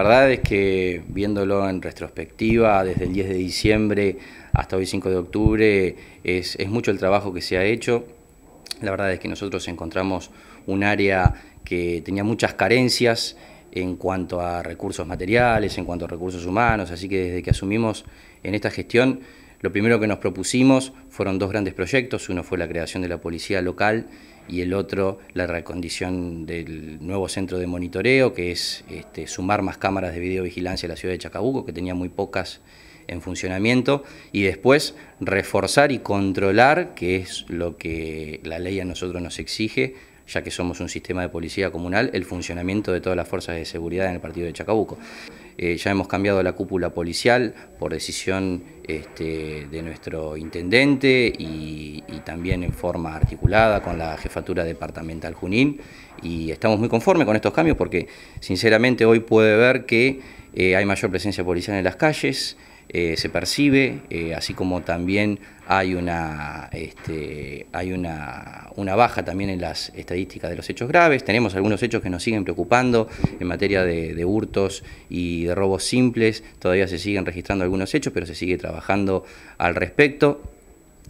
La verdad es que viéndolo en retrospectiva, desde el 10 de diciembre hasta hoy 5 de octubre, es, mucho el trabajo que se ha hecho. La verdad es que nosotros encontramos un área que tenía muchas carencias en cuanto a recursos materiales, en cuanto a recursos humanos, así que desde que asumimos en esta gestión, lo primero que nos propusimos fueron dos grandes proyectos, uno fue la creación de la policía local y el otro la recondición del nuevo centro de monitoreo, que es este, sumar más cámaras de videovigilancia a la ciudad de Chacabuco, que tenía muy pocas en funcionamiento, y después reforzar y controlar, que es lo que la ley a nosotros nos exige, ya que somos un sistema de policía comunal, el funcionamiento de todas las fuerzas de seguridad en el partido de Chacabuco. Eh, ya hemos cambiado la cúpula policial por decisión este, de nuestro intendente y, también en forma articulada con la jefatura departamental Junín y estamos muy conformes con estos cambios porque sinceramente hoy puede ver que eh, hay mayor presencia policial en las calles, eh, se percibe, eh, así como también hay una, este, hay una, baja también en las estadísticas de los hechos graves. Tenemos algunos hechos que nos siguen preocupando en materia de, hurtos y de robos simples. Todavía se siguen registrando algunos hechos, pero se sigue trabajando al respecto.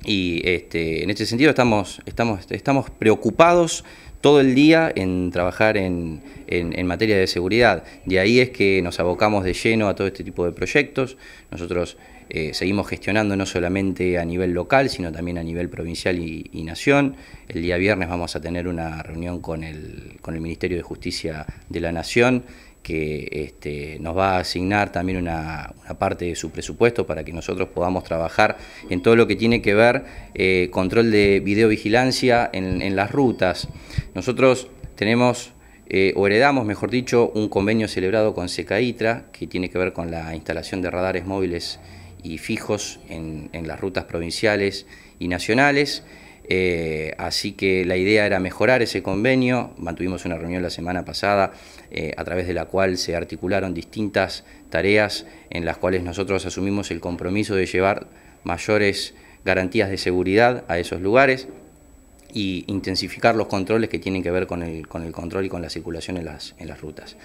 Y este, en este sentido estamos, estamos, estamos preocupados todo el día en trabajar en, materia de seguridad. De ahí es que nos abocamos de lleno a todo este tipo de proyectos. Nosotros eh, seguimos gestionando no solamente a nivel local, sino también a nivel provincial y, nación. El día viernes vamos a tener una reunión con el, con el Ministerio de Justicia de la Nación que este, nos va a asignar también una, parte de su presupuesto para que nosotros podamos trabajar en todo lo que tiene que ver eh, control de videovigilancia en, en las rutas. Nosotros tenemos eh, o heredamos, mejor dicho, un convenio celebrado con Secaitra que tiene que ver con la instalación de radares móviles y fijos en, las rutas provinciales y nacionales. Eh, así que la idea era mejorar ese convenio, mantuvimos una reunión la semana pasada eh, a través de la cual se articularon distintas tareas en las cuales nosotros asumimos el compromiso de llevar mayores garantías de seguridad a esos lugares y intensificar los controles que tienen que ver con el, con el control y con la circulación en las, en las rutas.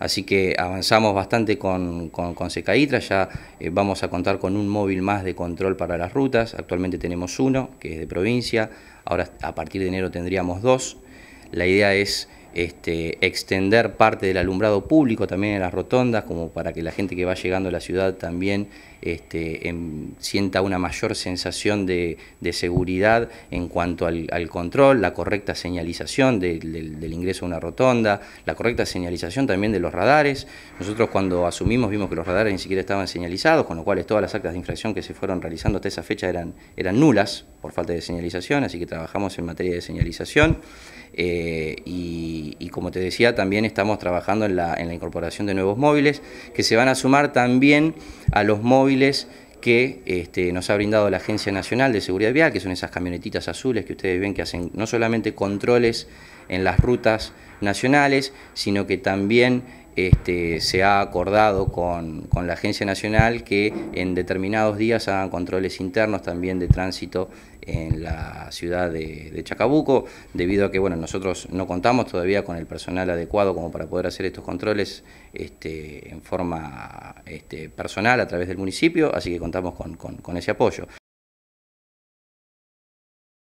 Así que avanzamos bastante con, con, Secaitra, ya eh, vamos a contar con un móvil más de control para las rutas, actualmente tenemos uno, que es de provincia, ahora a partir de enero tendríamos dos. La idea es este, extender parte del alumbrado público también en las rotondas, como para que la gente que va llegando a la ciudad también este, sienta una mayor sensación de, seguridad en cuanto al, control, la correcta señalización del ingreso a una rotonda, la correcta señalización también de los radares. Nosotros cuando asumimos vimos que los radares ni siquiera estaban señalizados, con lo cual todas las actas de infracción que se fueron realizando hasta esa fecha eran, eran nulas por falta de señalización, así que trabajamos en materia de señalización. Eh, y, como te decía, también estamos trabajando en la, incorporación de nuevos móviles que se van a sumar también a los móviles que este, nos ha brindado la Agencia Nacional de Seguridad Vial, que son esas camionetitas azules que ustedes ven que hacen no solamente controles en las rutas nacionales, sino que también este, se ha acordado con, la Agencia Nacional que en determinados días hagan controles internos también de tránsito en la ciudad de, Chacabuco, debido a que bueno, nosotros no contamos todavía con el personal adecuado como para poder hacer estos controles este, en forma este, personal a través del municipio, así que contamos con ese apoyo.